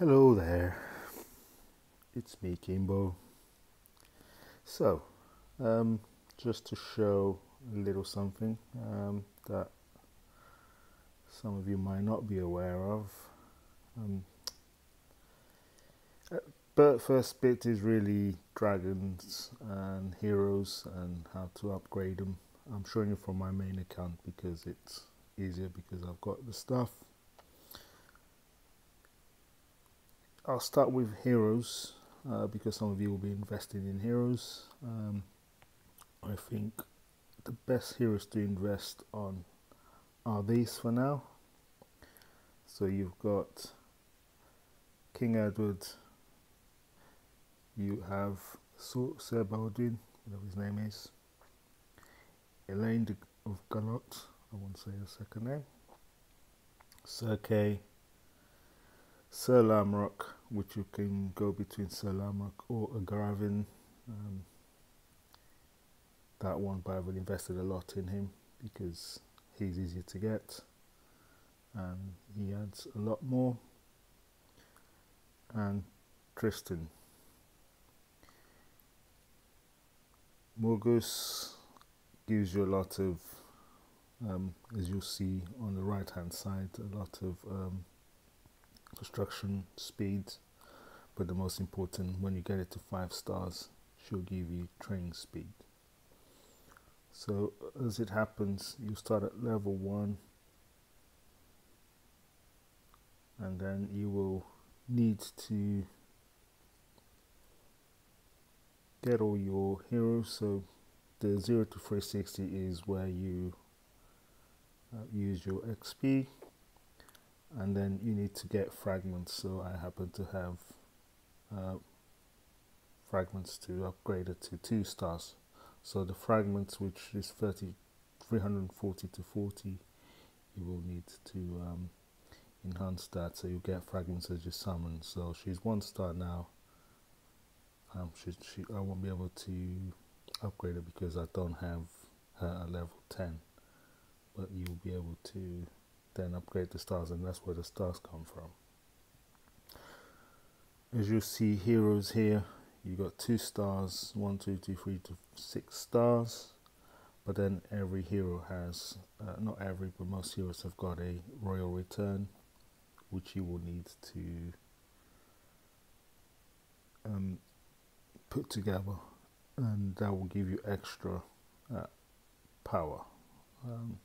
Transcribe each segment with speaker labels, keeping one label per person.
Speaker 1: Hello there, it's me, Kimbo. So, um, just to show a little something um, that some of you might not be aware of. Um, but first bit is really dragons and heroes and how to upgrade them. I'm showing you from my main account because it's easier because I've got the stuff I'll start with heroes uh, because some of you will be investing in heroes. Um, I think the best heroes to invest on are these for now. So you've got King Edward, you have Sir Baldwin, whatever his name is, Elaine of Garlot, I won't say the second name, Sir Kay, Sir Lamorak, which you can go between Sir Lamorak or a Garavin. Um, that one, but I've invested a lot in him because he's easier to get and he adds a lot more. And Tristan. Morgus gives you a lot of, um, as you'll see on the right hand side, a lot of um, construction speed but the most important when you get it to five stars she'll give you training speed. So as it happens you start at level one and then you will need to get all your heroes. So the 0 to 360 is where you uh, use your XP and then you need to get fragments. So I happen to have uh, fragments to upgrade it to two stars. So the fragments which is 30 340 to 40 you will need to um, enhance that. So you get fragments as you summon. So she's one star now. Um, she, she, I won't be able to upgrade her because I don't have her at level 10 but you'll be able to then upgrade the stars and that's where the stars come from as you'll see heroes here you got two stars one two two three to six stars. But then every hero has uh, not every but most heroes have got a royal return which you will need to um, put together. And that will give you extra uh, power. Um,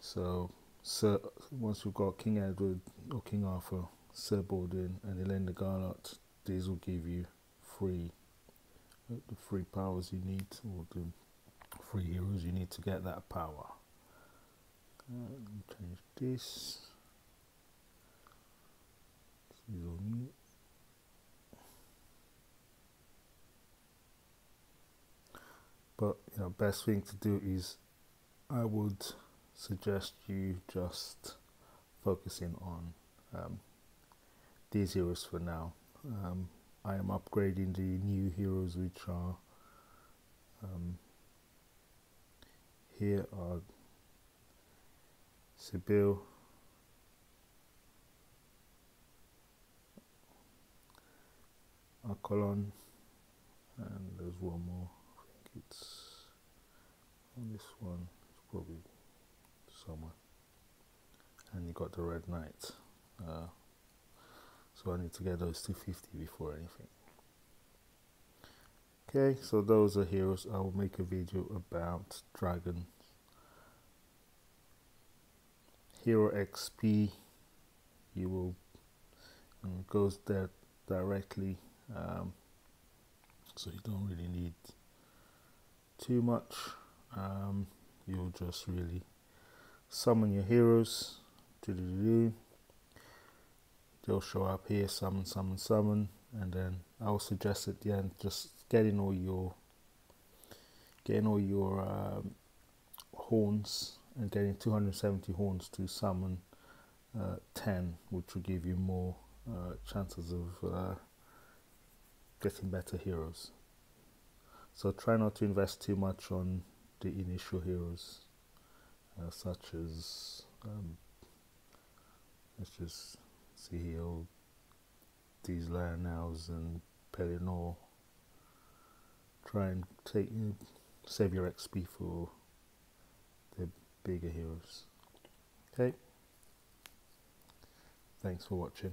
Speaker 1: so, Sir, once you've got King Edward or King Arthur, Sir Baldwin, and de Garlot, these will give you free uh, the free powers you need, or the free heroes you need to get that power. Uh, change this. But you know, best thing to do is I would suggest you just focusing on um, these heroes for now. Um, I am upgrading the new heroes which are um, here are Sibyl, Accolon, and there's one more. I think it's on this one. It's probably somewhere and you got the red knight uh, so I need to get those 250 before anything. Okay so those are heroes. I will make a video about dragons hero XP you will and goes there directly um, so you don't really need too much. Um, you'll just really summon your heroes they'll show up here summon summon summon and then I'll suggest at the end just getting all your getting all your um, horns and getting 270 horns to summon uh, 10 which will give you more uh, chances of uh, getting better heroes. So try not to invest too much on the initial heroes uh, such as um, let's just see heal these Lionels and Pellinore. Try and take you save your XP for the bigger heroes. Okay. Thanks for watching.